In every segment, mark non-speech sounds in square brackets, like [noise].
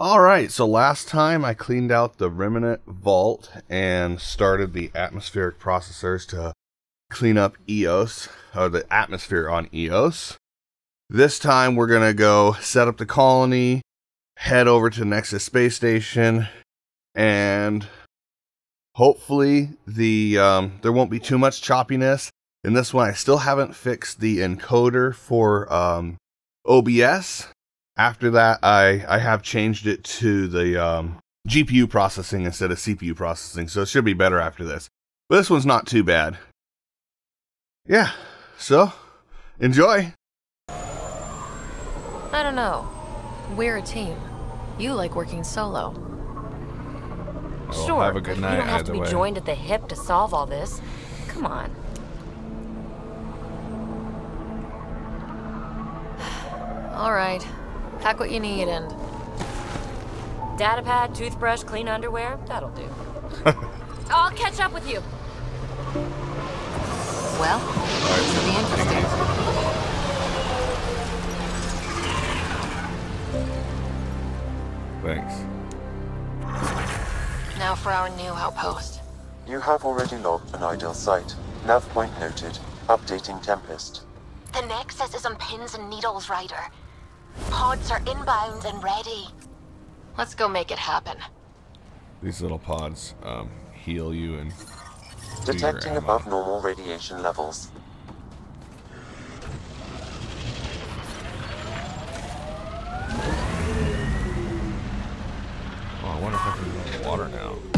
All right, so last time I cleaned out the remnant vault and started the atmospheric processors to clean up EOS, or the atmosphere on EOS. This time we're going to go set up the colony, head over to Nexus Space Station, and hopefully the um, there won't be too much choppiness. In this one, I still haven't fixed the encoder for um, OBS, after that, I, I have changed it to the um, GPU processing instead of CPU processing, so it should be better after this. But this one's not too bad. Yeah, so enjoy. I don't know. We're a team. You like working solo. Well, sure, have a good night you don't have to be way. joined at the hip to solve all this. Come on. [sighs] all right. Pack what you need and... Data pad, toothbrush, clean underwear, that'll do. [laughs] I'll catch up with you. Well, this will be interesting. Thanks. Now for our new outpost. You have already logged an ideal site. Nav point noted. Updating Tempest. The Nexus is on pins and needles, Ryder. Pods are inbound and ready. Let's go make it happen. These little pods um, heal you and do your Detecting ammo. above normal radiation levels. Oh, I wonder if I can go in the water now.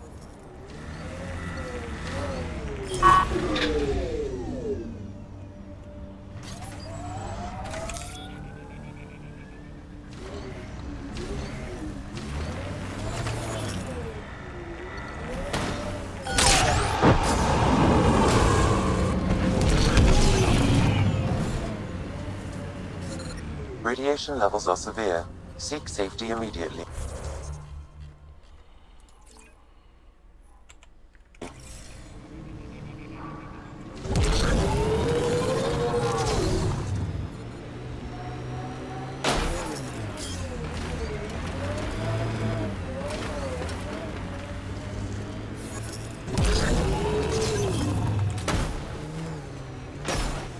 Radiation levels are severe. Seek safety immediately.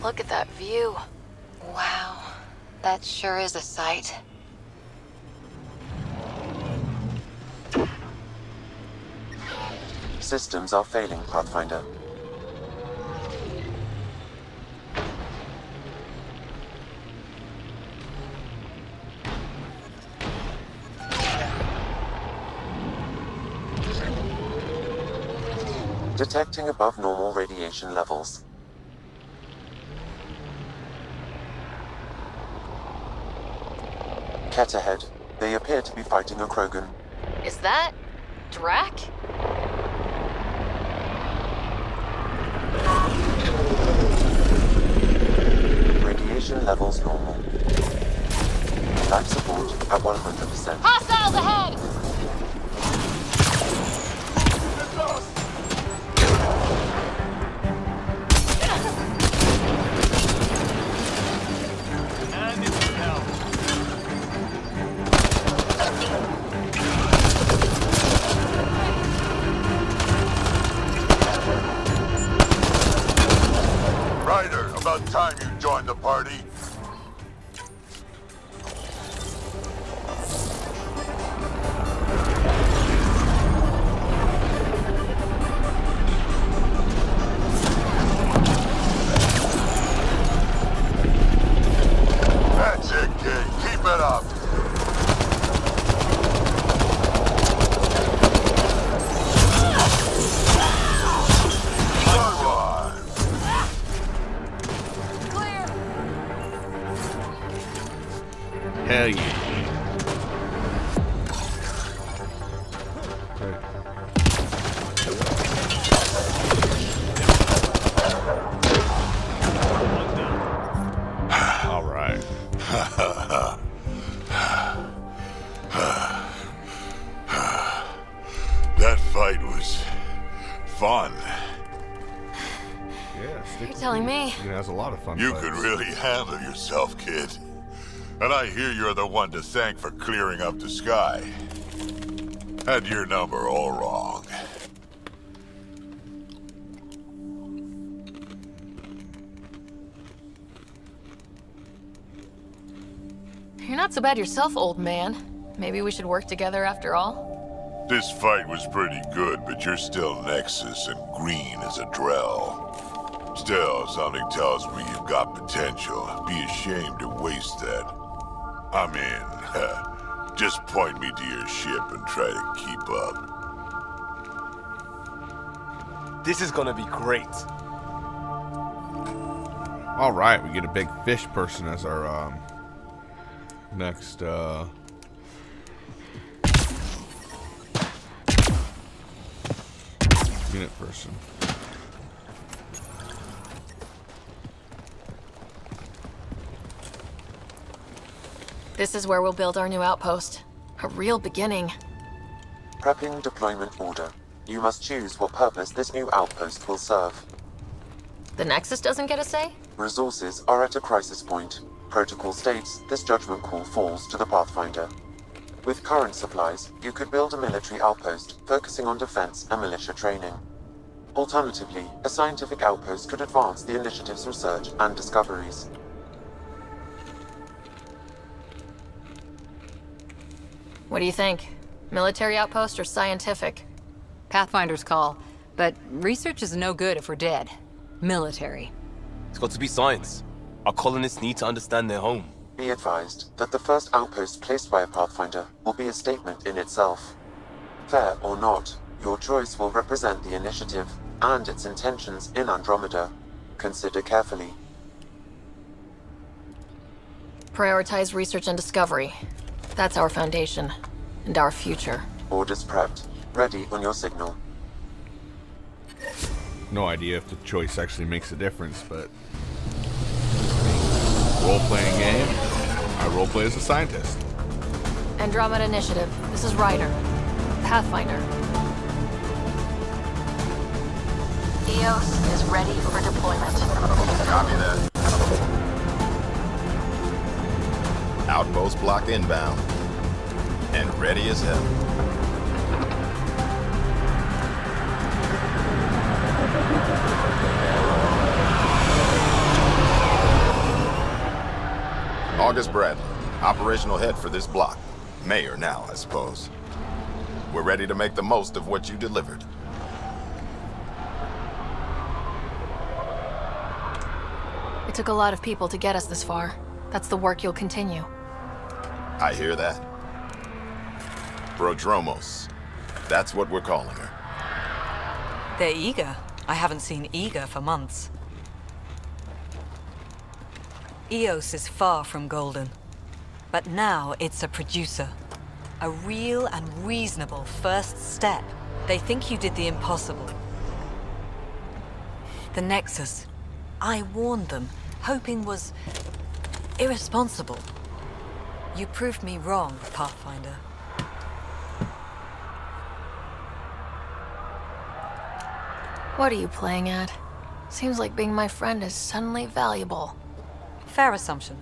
Look at that view. That sure is a sight. Systems are failing, Pathfinder. Detecting above normal radiation levels. Kett ahead. They appear to be fighting a Krogan. Is that... Drack? Radiation levels normal. Life support at 100%. Hostiles ahead! I hear you're the one to thank for clearing up the sky. Had your number all wrong. You're not so bad yourself, old man. Maybe we should work together after all? This fight was pretty good, but you're still Nexus and green as a Drell. Still, something tells me you've got potential. Be ashamed to waste that. I'm in. [laughs] Just point me to your ship and try to keep up. This is gonna be great. All right, we get a big fish person as our um, next. Uh, unit person. This is where we'll build our new outpost. A real beginning. Prepping deployment order. You must choose what purpose this new outpost will serve. The Nexus doesn't get a say? Resources are at a crisis point. Protocol states this judgment call falls to the Pathfinder. With current supplies, you could build a military outpost focusing on defense and militia training. Alternatively, a scientific outpost could advance the initiative's research and discoveries. What do you think? Military outpost or scientific? Pathfinder's call. But research is no good if we're dead. Military. It's got to be science. Our colonists need to understand their home. Be advised that the first outpost placed by a Pathfinder will be a statement in itself. Fair or not, your choice will represent the initiative and its intentions in Andromeda. Consider carefully. Prioritize research and discovery. That's our foundation. And our future. Orders prepped. Ready on your signal. No idea if the choice actually makes a difference, but role-playing game. I roleplay as a scientist. Andromeda Initiative. This is Ryder. Pathfinder. EOS is ready for deployment. Copy that. Outpost block inbound. And ready as hell. August Bradley, operational head for this block. Mayor now, I suppose. We're ready to make the most of what you delivered. It took a lot of people to get us this far. That's the work you'll continue. I hear that. Prodromos. That's what we're calling her. They're eager. I haven't seen eager for months. EOS is far from golden. But now it's a producer. A real and reasonable first step. They think you did the impossible. The Nexus. I warned them, hoping was irresponsible. You proved me wrong, Pathfinder. What are you playing at? Seems like being my friend is suddenly valuable. Fair assumption.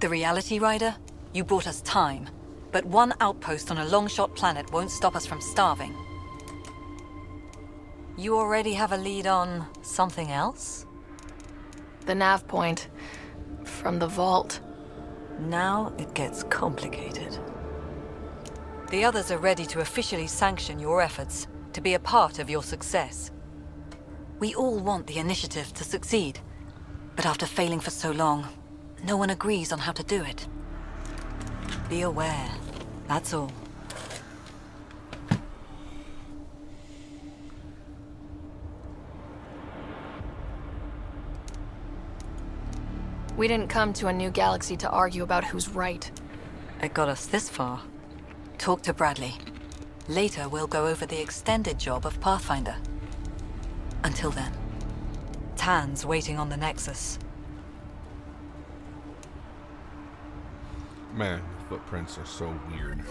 The Reality Ryder? You brought us time. But one outpost on a long-shot planet won't stop us from starving. You already have a lead on something else? The nav point. From the vault. Now it gets complicated. The others are ready to officially sanction your efforts, to be a part of your success. We all want the initiative to succeed, but after failing for so long, no one agrees on how to do it. Be aware, that's all. We didn't come to a new galaxy to argue about who's right. It got us this far. Talk to Bradley. Later, we'll go over the extended job of Pathfinder. Until then, Tann's waiting on the Nexus. Man, the footprints are so weird.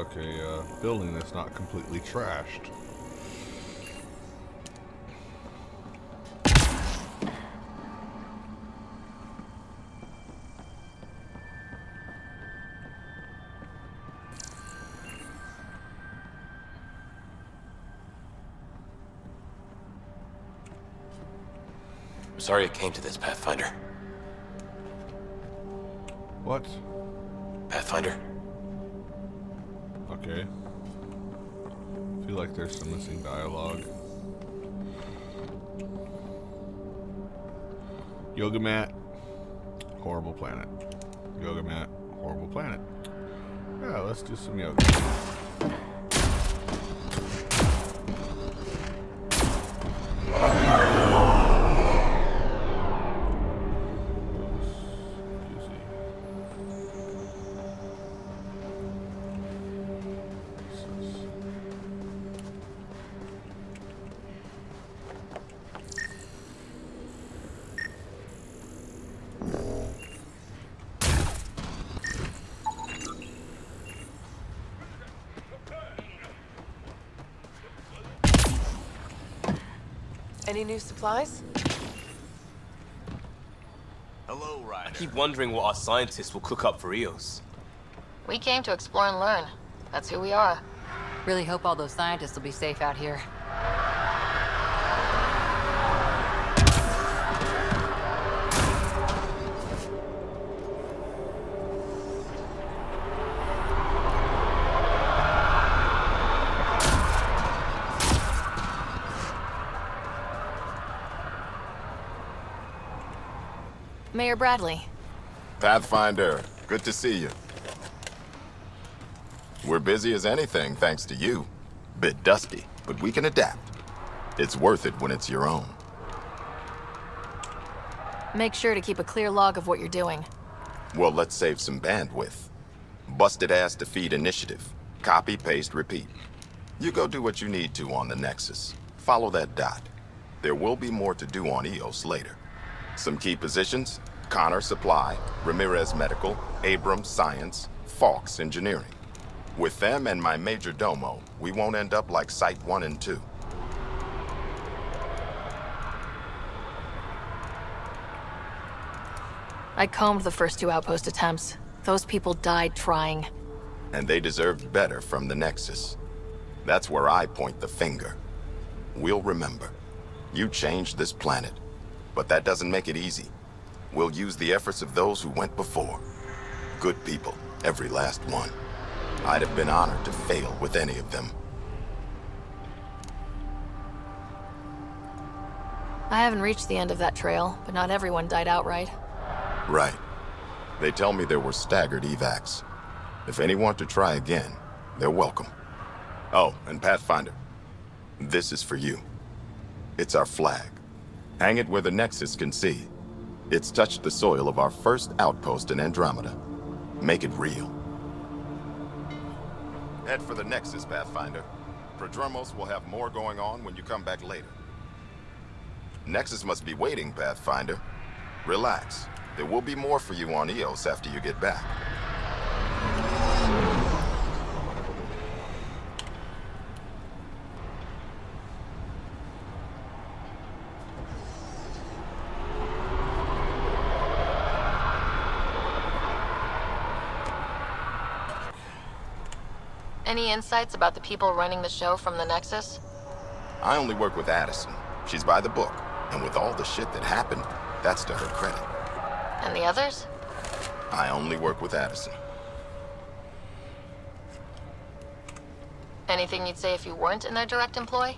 Look, a uh, building that's not completely trashed. sorry it came to this, Pathfinder. What? Pathfinder. Okay. I feel like there's some missing dialogue. Yoga mat, horrible planet. Yoga mat, horrible planet. Yeah, let's do some yoga. Any new supplies? Hello, Ryder. I keep wondering what our scientists will cook up for Eos. We came to explore and learn. That's who we are. Really hope all those scientists will be safe out here. Bradley. Pathfinder, good to see you. We're busy as anything, thanks to you. Bit dusty, but we can adapt. It's worth it when it's your own. Make sure to keep a clear log of what you're doing. Well, let's save some bandwidth. Busted ass defeat initiative. Copy, paste, repeat. You go do what you need to on the Nexus. Follow that dot. There will be more to do on EOS later. Some key positions, Connor Supply, Ramirez Medical, Abrams Science, Fox Engineering. With them and my major domo, we won't end up like Site 1 and 2. I combed the first two outpost attempts. Those people died trying. And they deserved better from the Nexus. That's where I point the finger. We'll remember. You changed this planet. But that doesn't make it easy. We'll use the efforts of those who went before. Good people, every last one. I'd have been honored to fail with any of them. I haven't reached the end of that trail, but not everyone died outright. Right. They tell me there were staggered evacs. If any want to try again, they're welcome. Oh, and Pathfinder, this is for you. It's our flag. Hang it where the Nexus can see. It's touched the soil of our first outpost in Andromeda. Make it real. Head for the Nexus, Pathfinder. Prodromos will have more going on when you come back later. Nexus must be waiting, Pathfinder. Relax. There will be more for you on Eos after you get back. Any insights about the people running the show from the Nexus? I only work with Addison. She's by the book. And with all the shit that happened, that's to her credit. And the others? I only work with Addison. Anything you'd say if you weren't in their direct employ?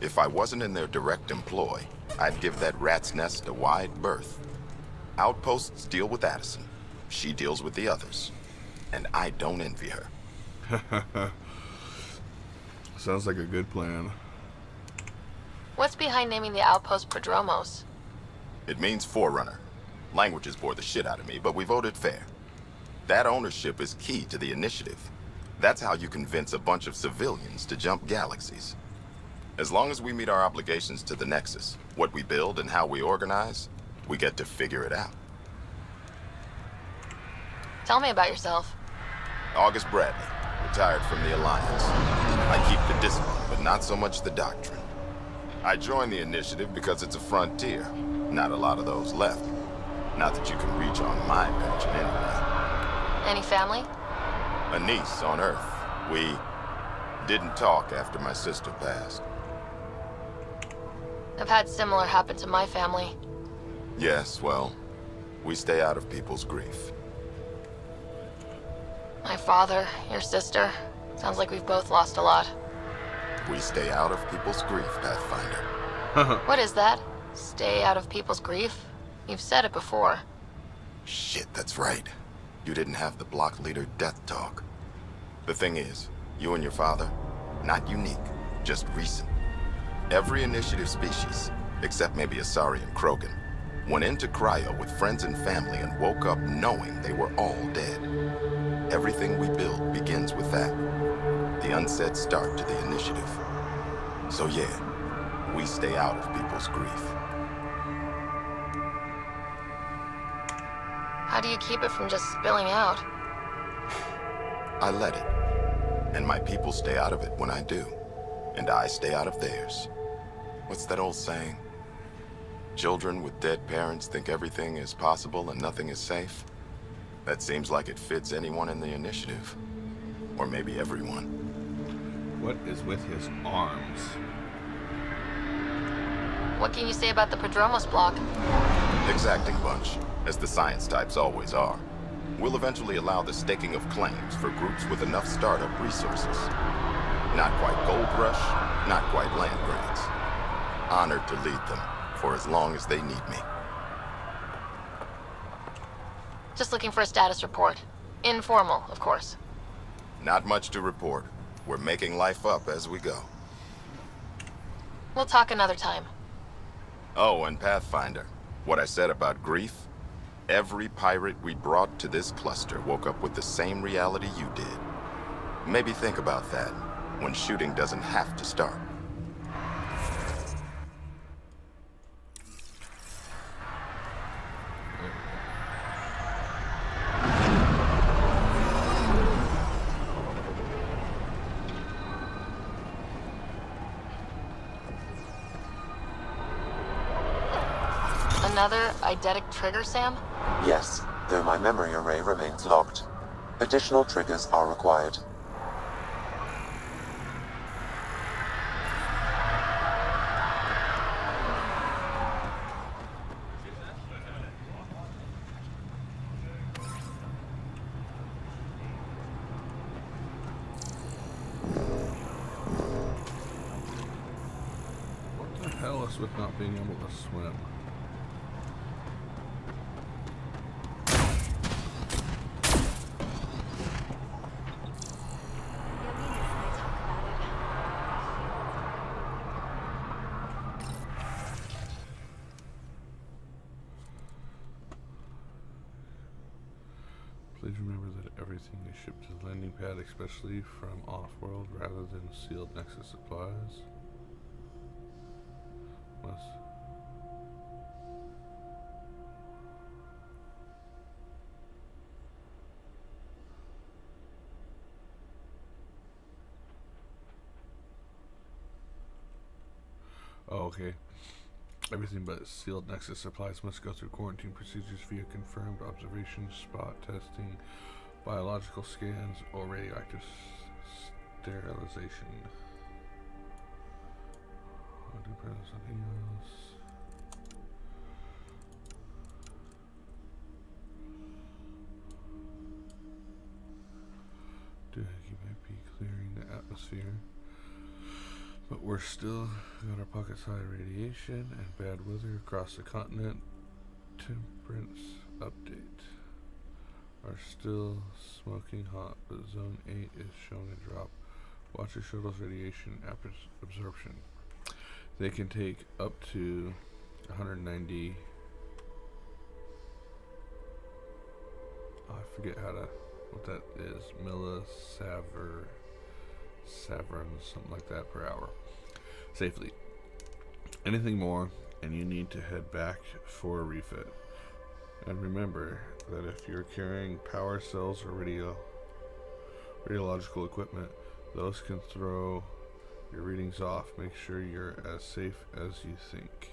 If I wasn't in their direct employ, I'd give that rat's nest a wide berth. Outposts deal with Addison. She deals with the others. And I don't envy her. [laughs] Sounds like a good plan. What's behind naming the outpost Prodromos? It means Forerunner. Languages bore the shit out of me, but we voted fair. That ownership is key to the initiative. That's how you convince a bunch of civilians to jump galaxies. As long as we meet our obligations to the Nexus, what we build and how we organize, we get to figure it out. Tell me about yourself. August Bradley, retired from the Alliance. I keep the discipline, but not so much the doctrine. I joined the initiative because it's a frontier. Not a lot of those left. Not that you can reach on my pension anyway. Any family? A niece on Earth. We didn't talk after my sister passed. I've had similar happen to my family. Yes, well, we stay out of people's grief. My father, your sister. Sounds like we've both lost a lot. We stay out of people's grief, Pathfinder. Uh-huh. what is that? Stay out of people's grief? You've said it before. Shit, that's right. You didn't have the block leader death talk. The thing is, you and your father, not unique, just recent. Every initiative species, except maybe Asari and Krogan, went into cryo with friends and family and woke up knowing they were all dead. Everything we build begins with that. The unsaid start to the initiative. So yeah, we stay out of people's grief. How do you keep it from just spilling out? I let it. And my people stay out of it when I do. And I stay out of theirs. What's that old saying? Children with dead parents think everything is possible and nothing is safe? That seems like it fits anyone in the initiative. Or maybe everyone. What is with his arms? What can you say about the Prodromos block? Exacting bunch, as the science types always are. We'll eventually allow the staking of claims for groups with enough startup resources. Not quite gold rush, not quite land grants. Honored to lead them, for as long as they need me. Just looking for a status report. Informal, of course. Not much to report. We're making life up as we go. We'll talk another time. Oh, and Pathfinder. What I said about grief? Every pirate we brought to this cluster woke up with the same reality you did. Maybe think about that, when shooting doesn't have to start. Eidetic trigger, Sam? Yes, though my memory array remains locked. Additional triggers are required. What the hell is with not being able to swim? Please remember that everything is shipped to the landing especially from off-world, rather than sealed Nexus supplies. Must Oh, okay. Everything but sealed Nexus supplies must go through quarantine procedures via confirmed observation, spot testing, biological scans, or radioactive sterilization. Emails. Dig might be clearing the atmosphere. But we're still got our pockets high radiation and bad weather across the continent. Temperance update. Are still smoking hot, but zone 8 is showing a drop. Watch your shuttle's radiation abs- absorption. They can take up to 190. Oh, I forget how to what that is. Millisaver severns, something like that per hour. Safely. Anything more, and you need to head back for a refit. And remember that if you're carrying power cells or radio radiological equipment, those can throw your readings off. Make sure you're as safe as you think.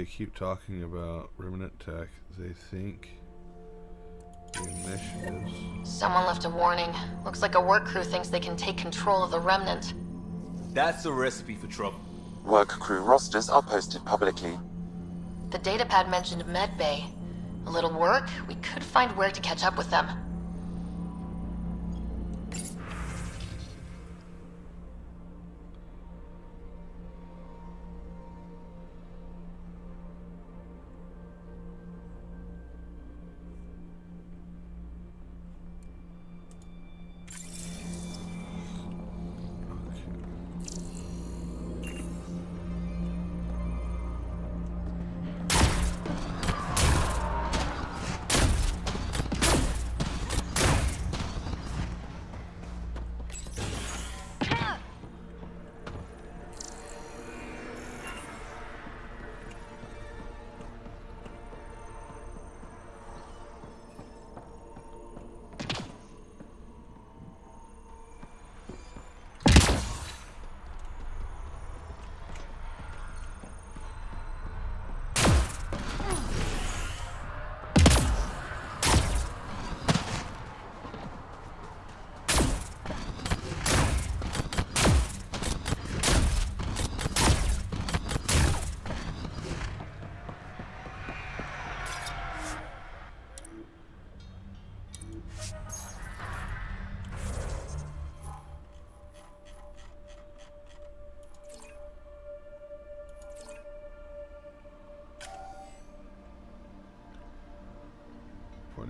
They keep talking about remnant tech. They think the initiatives. Someone left a warning. Looks like a work crew thinks they can take control of the remnant. That's a recipe for trouble. Work crew rosters are posted publicly. The datapad mentioned medbay. A little work, we could find where to catch up with them.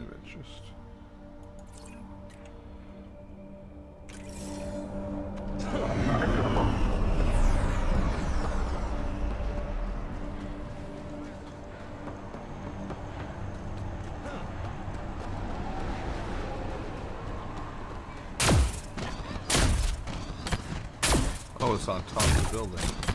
Of interest. Oh, it's on top of the building.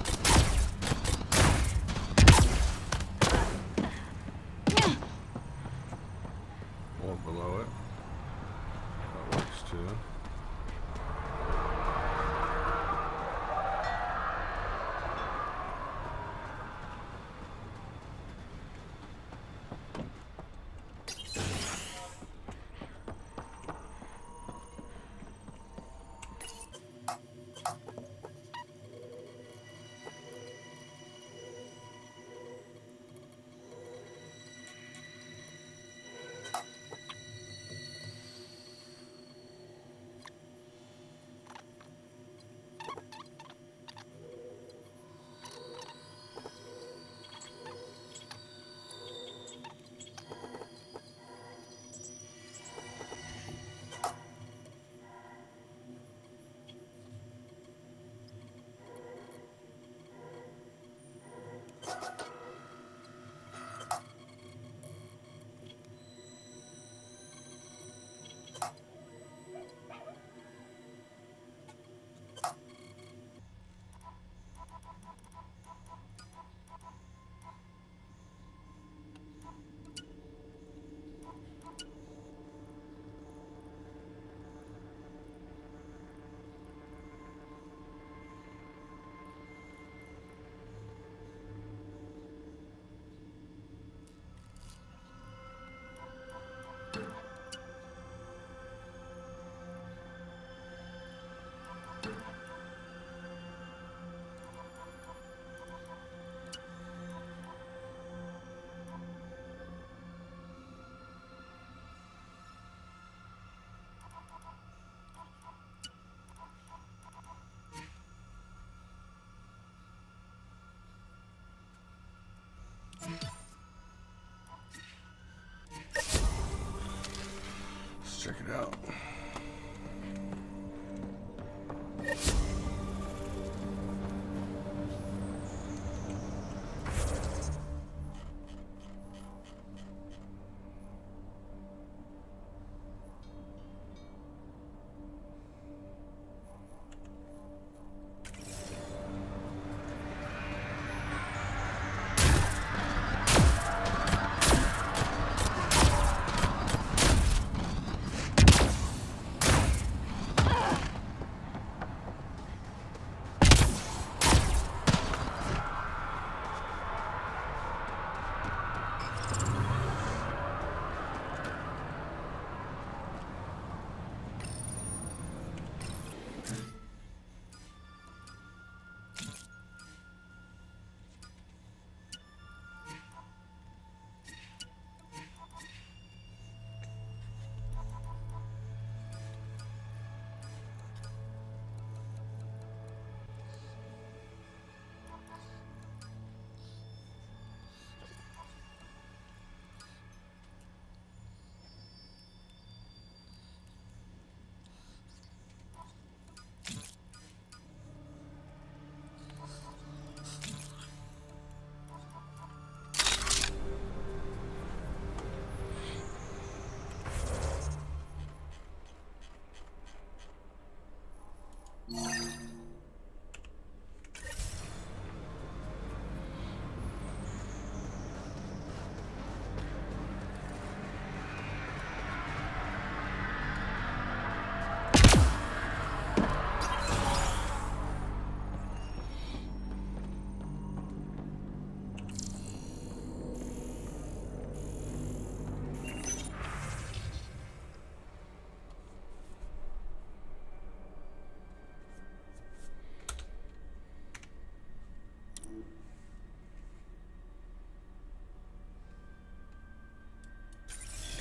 It out.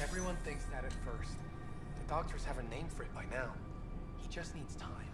Everyone thinks that at first. The doctors have a name for it by now. He just needs time.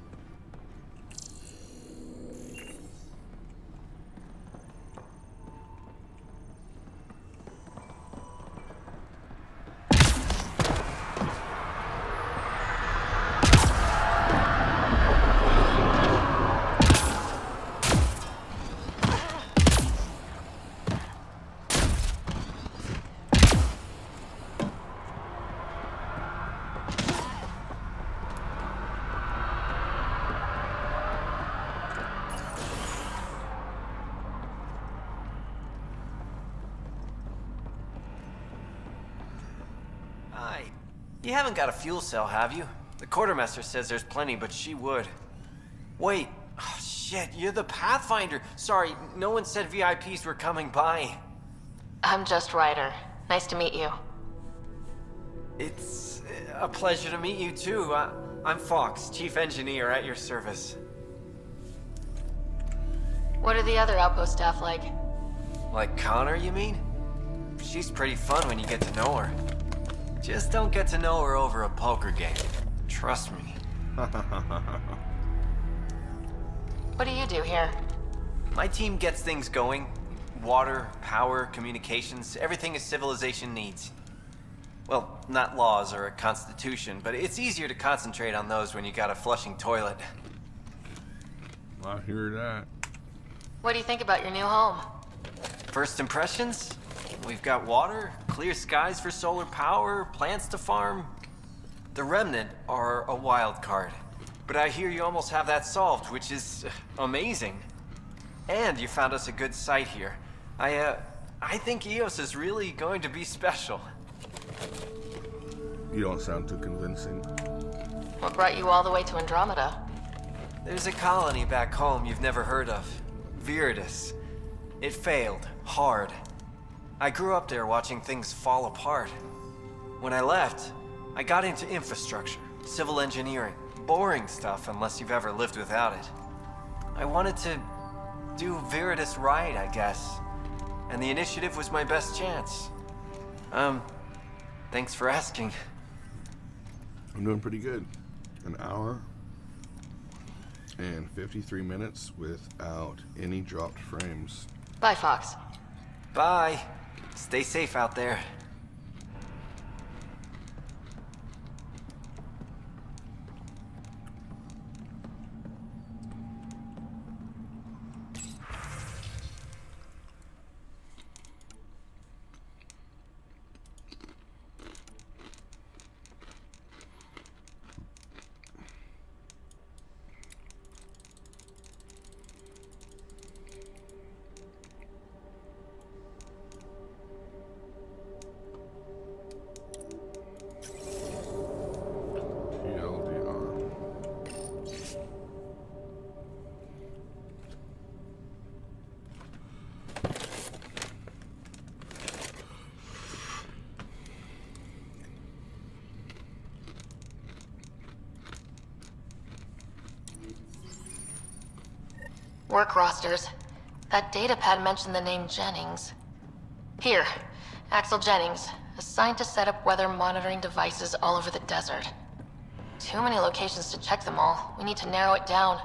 You haven't got a fuel cell, have you? The quartermaster says there's plenty, but she would. Wait. Oh, shit, you're the Pathfinder. Sorry, no one said VIPs were coming by. I'm just Ryder. Nice to meet you. It's a pleasure to meet you, too. Uh, I'm Fox, Chief Engineer at your service. What are the other outpost staff like? Like Connor, you mean? She's pretty fun when you get to know her. Just don't get to know her over a poker game. Trust me. [laughs] What do you do here? My team gets things going. Water, power, communications, everything a civilization needs. Well, not laws or a constitution, but it's easier to concentrate on those when you got a flushing toilet. I hear that. What do you think about your new home? First impressions? We've got water, clear skies for solar power, plants to farm. The Remnant are a wild card. But I hear you almost have that solved, which is uh, amazing. And you found us a good site here. I, uh, I think EOS is really going to be special. You don't sound too convincing. What brought you all the way to Andromeda? There's a colony back home you've never heard of. Viridis. It failed. Hard. I grew up there watching things fall apart. When I left, I got into infrastructure, civil engineering. Boring stuff unless you've ever lived without it. I wanted to do Viridis right, I guess. And the initiative was my best chance. Um, thanks for asking. I'm doing pretty good. An hour and 53 minutes without any dropped frames. Bye, Fox. Bye. Stay safe out there. Work rosters. That datapad mentioned the name Jennings. Here, Axel Jennings, assigned to set up weather monitoring devices all over the desert. Too many locations to check them all. We need to narrow it down.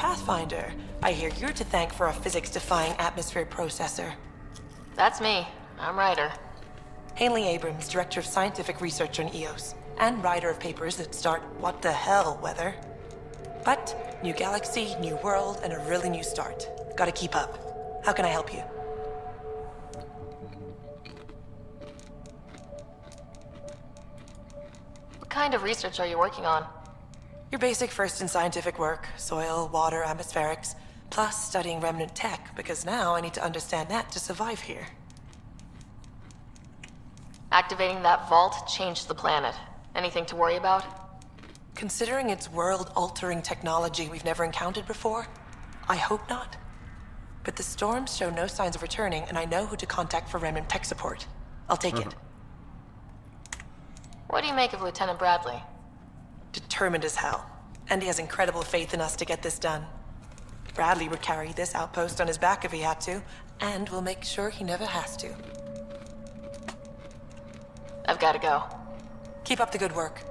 Pathfinder. I hear you're to thank for a physics-defying atmosphere processor. That's me. I'm Ryder. Haley Abrams, Director of Scientific Research on EOS, and writer of papers that start what the hell weather. But new galaxy, new world, and a really new start. Gotta keep up. How can I help you? What kind of research are you working on? Your basic first in scientific work soil, water, atmospherics. Plus studying remnant tech, because now I need to understand that to survive here. Activating that vault changed the planet. Anything to worry about? Considering it's world-altering technology we've never encountered before, I hope not. But the storms show no signs of returning, and I know who to contact for remnant tech support. I'll take it. What do you make of Lieutenant Bradley? Determined as hell. And he has incredible faith in us to get this done. Bradley would carry this outpost on his back if he had to, and we'll make sure he never has to. I've gotta go. Keep up the good work.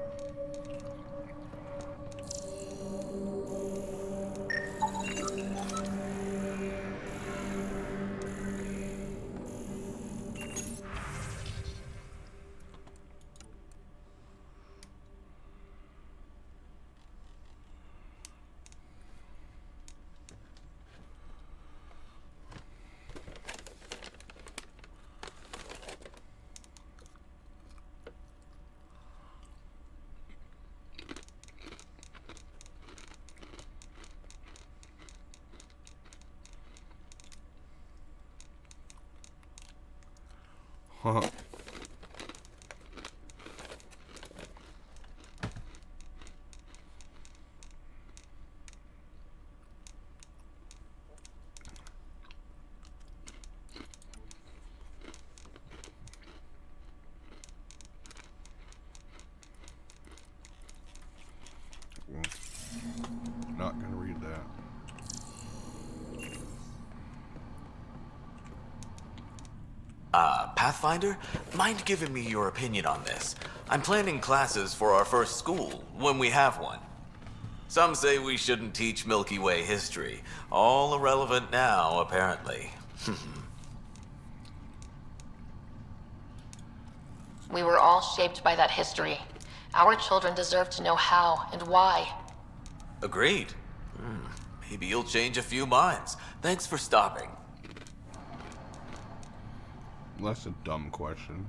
Pathfinder, mind giving me your opinion on this? I'm planning classes for our first school, when we have one. Some say we shouldn't teach Milky Way history. All irrelevant now, apparently. [laughs] We were all shaped by that history. Our children deserve to know how and why. Agreed. Hmm, Maybe you'll change a few minds. Thanks for stopping. That's a dumb question.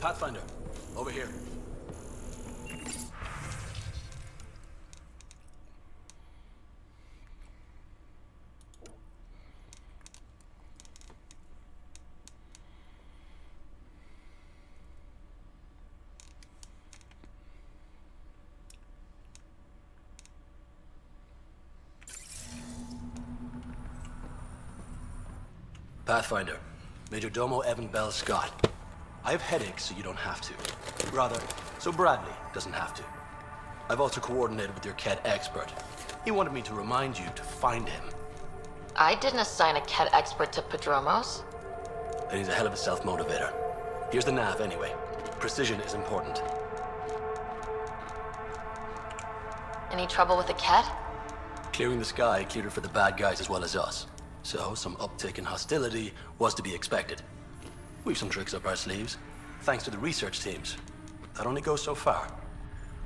Pathfinder, over here. Pathfinder, Major Domo Evan Bell Scott. I have headaches, so you don't have to. Rather, so Bradley doesn't have to. I've also coordinated with your Kett expert. He wanted me to remind you to find him. I didn't assign a Kett expert to Prodromos. And he's a hell of a self-motivator. Here's the nav, anyway. Precision is important. Any trouble with the Kett? Clearing the sky cleared it for the bad guys as well as us. So, some uptick in hostility was to be expected. We've some tricks up our sleeves, thanks to the research teams. That only goes so far.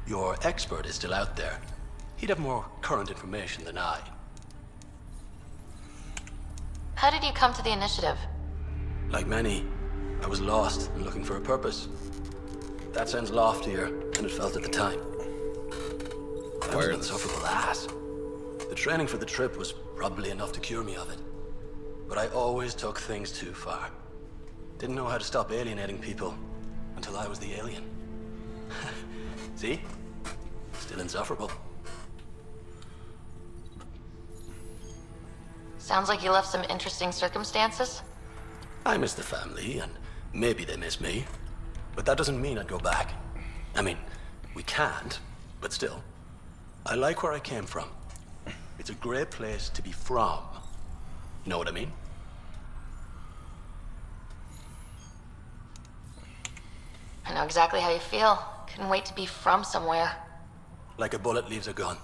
Your expert is still out there. He'd have more current information than I. How did you come to the initiative? Like many, I was lost and looking for a purpose. That sounds loftier than it felt at the time. I was an insufferable ass. The training for the trip was probably enough to cure me of it. But I always took things too far. Didn't know how to stop alienating people until I was the alien. [laughs] See? Still insufferable. Sounds like you left some interesting circumstances. I miss the family, and maybe they miss me. But that doesn't mean I'd go back. I mean, we can't, but still. I like where I came from. It's a great place to be from. You Know what I mean? I know exactly how you feel. Couldn't wait to be from somewhere. Like a bullet leaves a gun.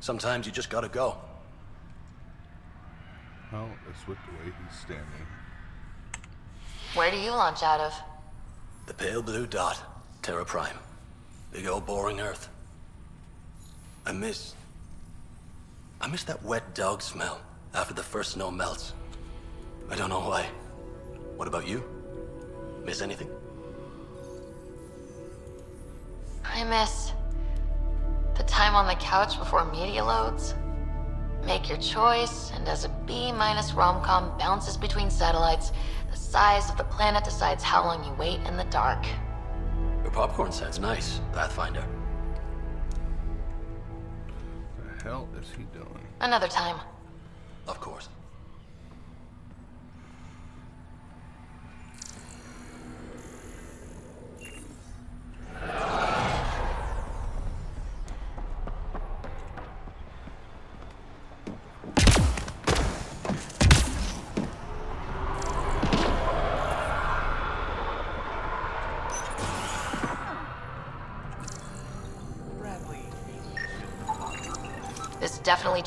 Sometimes you just gotta go. hell is swept away way he's standing? Where do you launch out of? The pale blue dot, Terra Prime. Big old boring Earth. I miss... I miss that wet dog smell after the first snow melts. I don't know why. What about you? Miss anything? I miss the time on the couch before media loads. Make your choice, and as a B minus rom-com bounces between satellites, the size of the planet decides how long you wait in the dark. Your popcorn sounds nice, Pathfinder. What the hell is he doing? Another time. Of course.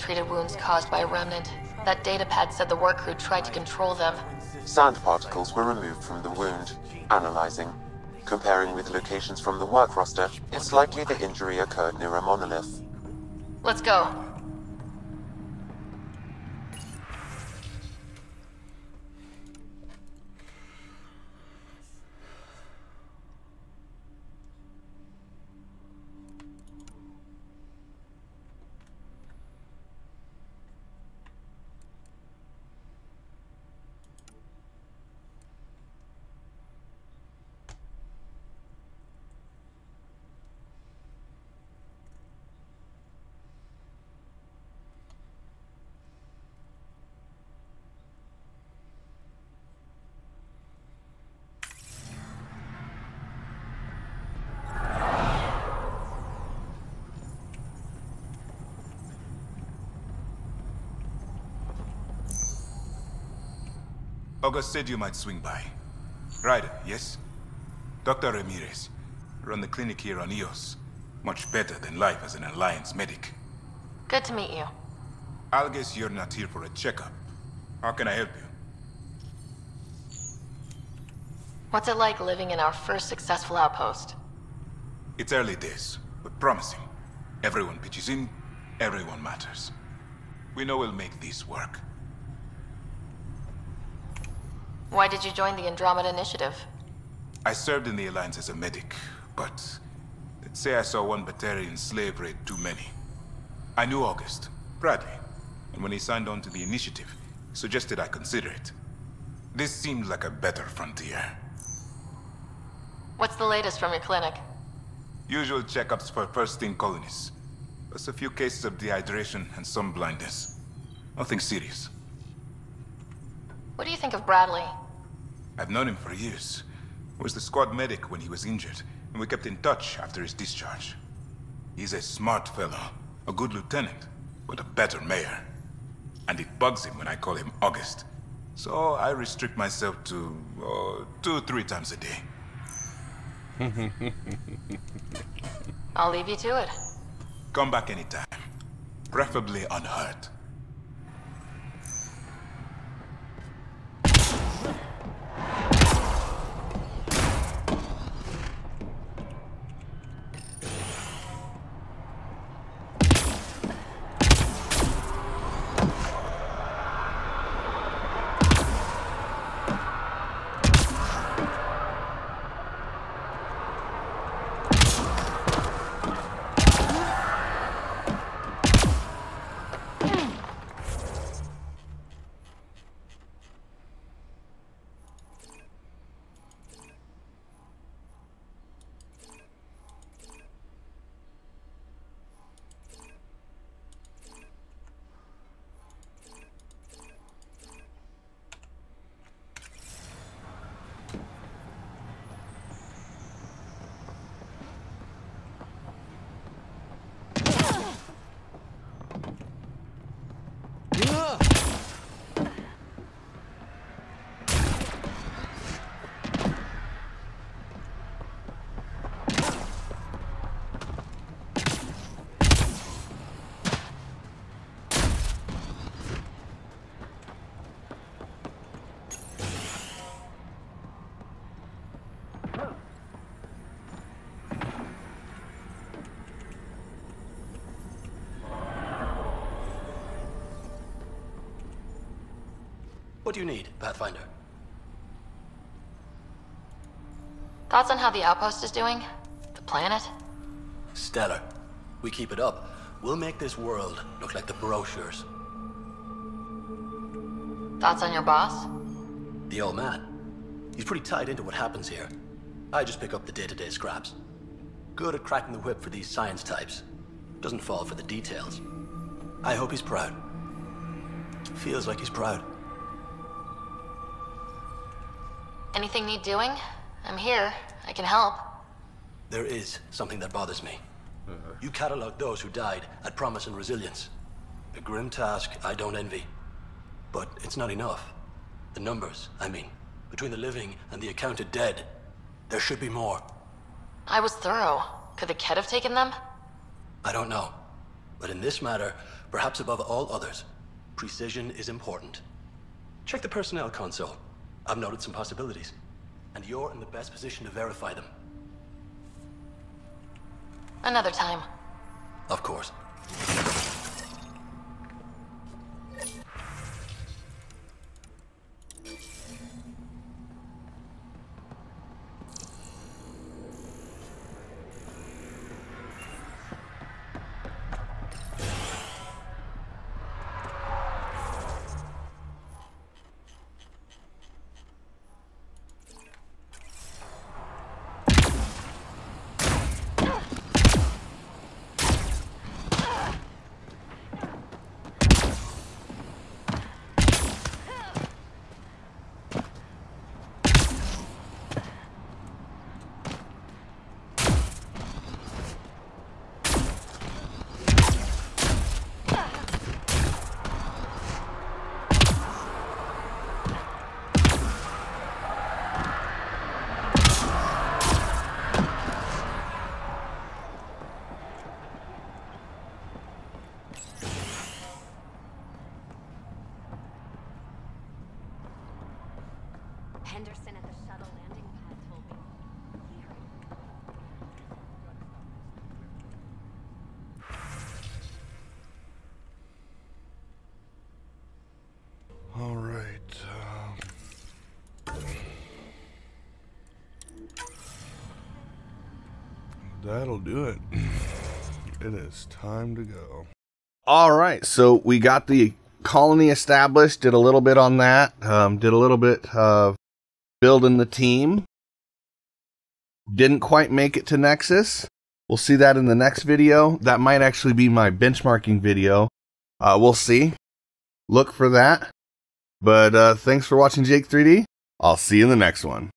Definitely treated wounds caused by a remnant. That data pad said the work crew tried to control them. Sand particles were removed from the wound. Analyzing. Comparing with locations from the work roster, it's likely the injury occurred near a monolith. Let's go. August said you might swing by. Ryder, yes? Dr. Ramirez. Run the clinic here on EOS. Much better than life as an Alliance medic. Good to meet you. I'll guess you're not here for a checkup. How can I help you? What's it like living in our first successful outpost? It's early days, but promising. Everyone pitches in, everyone matters. We know we'll make this work. Why did you join the Andromeda Initiative? I served in the Alliance as a medic, but let's say I saw one Batarian slave raid too many. I knew August, Bradley, and when he signed on to the initiative, he suggested I consider it. This seemed like a better frontier. What's the latest from your clinic? Usual checkups for first-in colonists. Plus a few cases of dehydration and some blindness. Nothing serious. What do you think of Bradley? I've known him for years. He Was the squad medic when he was injured, and we kept in touch after his discharge. He's a smart fellow, a good lieutenant, but a better mayor. And it bugs him when I call him August. So I restrict myself to uh, two, three times a day. I'll leave you to it. Come back anytime. Preferably unhurt. What do you need, Pathfinder? Thoughts on how the outpost is doing? The planet? Stellar. We keep it up. We'll make this world look like the brochures. Thoughts on your boss? The old man. He's pretty tied into what happens here. I just pick up the day-to-day -day scraps. Good at cracking the whip for these science types. Doesn't fall for the details. I hope he's proud. Feels like he's proud. Anything need doing? I'm here. I can help. There is something that bothers me. Uh-huh. You catalog those who died at Promise and Resilience. A grim task I don't envy. But it's not enough. The numbers, I mean. Between the living and the accounted dead. There should be more. I was thorough. Could the Kett have taken them? I don't know. But in this matter, perhaps above all others, precision is important. Check the personnel console. I've noted some possibilities. And you're in the best position to verify them. Another time. Of course. That'll do it. [sighs] It is time to go. All right, so we got the colony established. Did a little bit on that. Um, did a little bit of building the team. Didn't quite make it to Nexus. We'll see that in the next video. That might actually be my benchmarking video. Uh, we'll see. Look for that. But uh, thanks for watching Jake 3D. I'll see you in the next one.